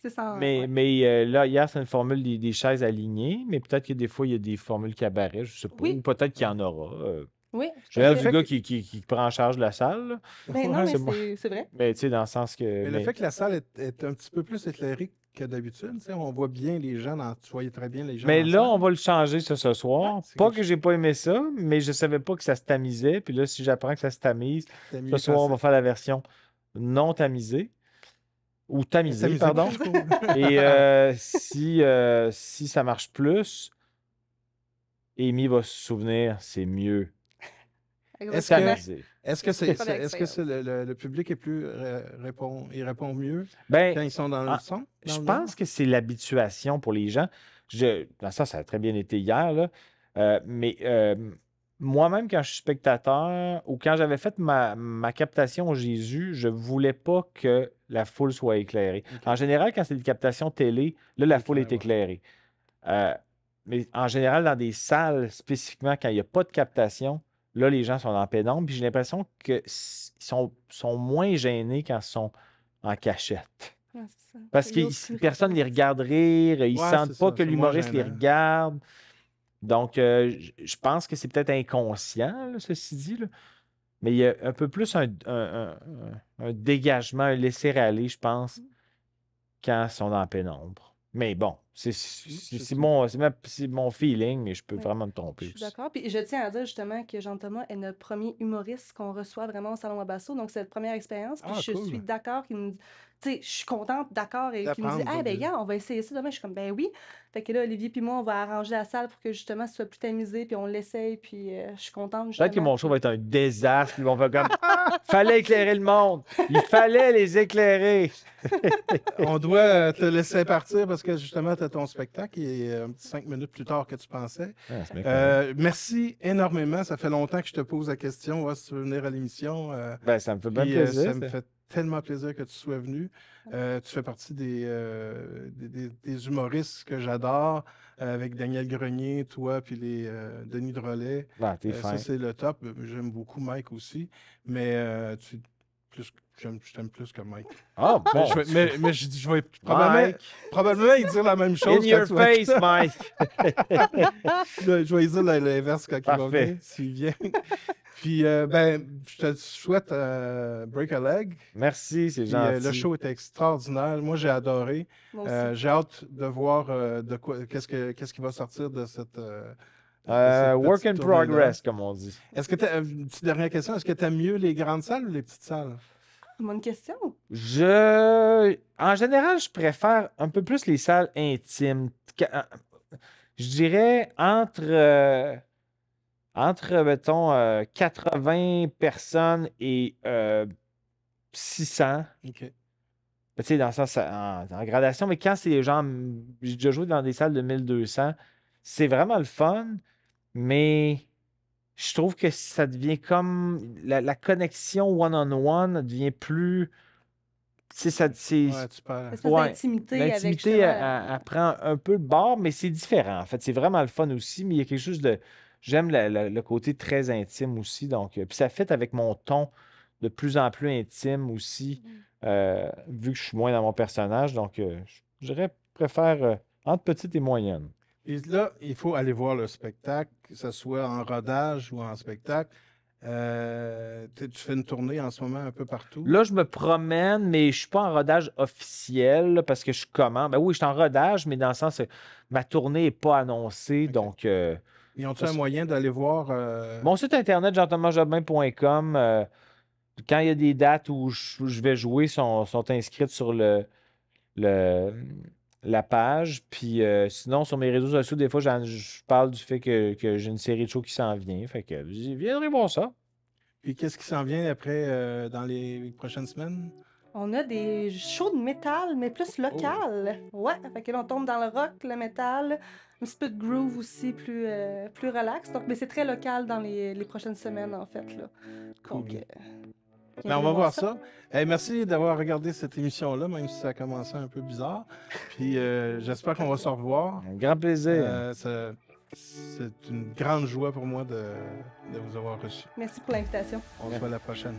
C'est 100, Mais, ouais. mais euh, là, hier, c'est une formule des, des chaises alignées, mais peut-être que des fois, il y a des formules cabaret, je sais pas. Oui. Ou peut-être qu'il y en aura. euh. Oui, J'ai l'air du gars qui, qui, qui prend en charge la salle. Ben non, mais c'est vrai. Mais tu sais, dans le sens que. Mais le fait que la salle est, est un petit peu plus éclairée que d'habitude, tu sais, on voit bien les gens, dans, tu voyais très bien les gens. Mais là, on va le changer ça ce soir. Ouais, pas que j'ai pas aimé ça, mais je savais pas que ça se tamisait. Puis là, si j'apprends que ça se tamise, ce soir, on va faire la version non tamisée. Ou tamisée, tamisé, pardon. Et euh, si, euh, si ça marche plus, Amy va se souvenir, c'est mieux Est-ce tamisé. Est-ce que c'est, est-ce que c'est le, le- le public est plus euh, répond, il répond mieux Ben, quand ils sont dans le ah, son? dans Je le pense que c'est l'habituation pour les gens. Je, dans ça, ça a très bien été hier, là. Euh, mais euh, moi-même, quand je suis spectateur ou quand j'avais fait ma, ma captation au Jésus, je voulais pas que la foule soit éclairée. En général, quand c'est une captation télé, là, la foule est éclairée. Euh, mais en général, dans des salles, spécifiquement, quand il n'y a pas de captation, là, les gens sont en pénombre. Puis j'ai l'impression qu'ils sont, sont moins gênés quand ils sont en cachette. Ouais, c'est ça. Parce que personne ne les regarde rire, ils Ouais, sentent pas ça, que l'humoriste les regarde. Donc, euh, je pense que c'est peut-être inconscient, là, ceci dit. là. Mais il y a un peu plus un, un- un- un- un dégagement, un laisser-aller, je pense, quand ils sont dans la pénombre. Mais bon, c'est mon, mon feeling, mais je peux Ouais. vraiment me Je tromper suis aussi. d'accord. Puis je tiens à dire justement que Jean-Thomas est notre premier humoriste qu'on reçoit vraiment au Salon à Basso. Donc, c'est notre première expérience. Puis Ah, je cool. suis d'accord qu'il nous Tu sais, je suis contente, d'accord, et qu'il me dit Ah, ben, gars, on va essayer ça demain. Je suis comme Ben oui. Fait que là, Olivier puis moi, on va arranger la salle pour que justement ce soit plus tamisé, puis on l'essaye, puis euh, je suis contente. Peut-être que mon show puis- va être un désastre. puis On va comme. Fallait éclairer le monde. Il fallait les éclairer. On doit euh, te laisser partir parce que justement, tu as ton spectacle qui est euh, un petit cinq minutes plus tard que tu pensais. Ah, Euh, merci énormément. Ça fait longtemps que je te pose la question. Ouais, si tu veux venir à l'émission. euh, Ben, ça me fait bien puis, euh, plaisir. ça me fait tellement plaisir que tu sois venu. Euh, tu fais partie des, euh, des, des- des humoristes que j'adore, euh, avec Daniel Grenier, toi, puis les Denis Drolet. Ah, ça, c'est le top. J'aime beaucoup Mike aussi. Mais tu, plus, j'aime- je t'aime plus que Mike. Ah, Mais bon. je vais, mais, mais je, je vais probablement, dire la même in chose. your quand tu vas- face, Mike. je, je vais dire l'inverse quand il va Parfait. venir, s'il vient. Puis, euh, ben, je te souhaite euh, Break a Leg. Merci, c'est Puis, euh, gentil. le show était extraordinaire. Moi, j'ai adoré. Moi aussi. Euh, j'ai hâte de voir euh, de quoi, qu'est-ce, que, qu'est-ce qui va sortir de cette. euh, Euh, work in progress, comme on dit. Est-ce que t'as- une petite dernière question, est-ce que tu aimes mieux les grandes salles ou les petites salles? Bonne question. Je. En général, je préfère un peu plus les salles intimes. Ca- Je dirais entre. euh, Entre, mettons, euh, 80 personnes et euh, 600. OK. Ben, Tu sais, dans le sens, en, en gradation, mais quand c'est genre, mm, j'ai déjà joué dans des salles de 1200, c'est vraiment le fun, mais je trouve que ça devient comme la, la connexion one-on-one devient plus. Tu sais, ça, c'est, Ouais, Ouais. l'intimité, justement, elle, elle- elle prend un peu le bord, mais c'est différent. En fait, c'est vraiment le fun aussi, mais il y a quelque chose de. J'aime le côté très intime aussi. Donc, euh, puis ça fait avec mon ton de plus en plus intime aussi, Mm. euh, vu que je suis moins dans mon personnage. Donc, euh, je je dirais, préfère euh, entre petite et moyenne. Et là, il faut aller voir le spectacle, que ce soit en rodage ou en spectacle. Euh, tu fais une tournée en ce moment un peu partout? Là, je me promène, mais je suis pas en rodage officiel là, parce que je commande. Ben oui, je suis en rodage, mais dans le sens, euh, ma tournée n'est pas annoncée. Donc, euh, Ils ont-tu un moyen d'aller voir euh, Mon site internet, jean-thomasjobin.com, quand il y a des dates où je, où je vais jouer, sont, sont inscrites sur le, le- la page. Puis euh, sinon, sur mes réseaux sociaux, des fois, je parle du fait que, que j'ai une série de shows qui s'en vient. Fait que j'y viendrai voir ça. Puis qu'est-ce qui s'en vient après euh, dans les prochaines semaines? On a des shows de métal, mais plus Oh. local. Ouais, fait que là, on tombe dans le rock, le métal, un petit peu de groove aussi, plus, euh, plus relax. Donc, mais c'est très local dans les, les prochaines semaines, en fait. Là. Donc, Cool. euh, Ben, on va voir ça. Eh, merci d'avoir regardé cette émission-là, même si ça a commencé un peu bizarre. Puis euh, j'espère qu'on va se revoir. Un grand plaisir. Euh, ça- c'est une grande joie pour moi de, de vous avoir reçu. Merci pour l'invitation. On se voit la prochaine.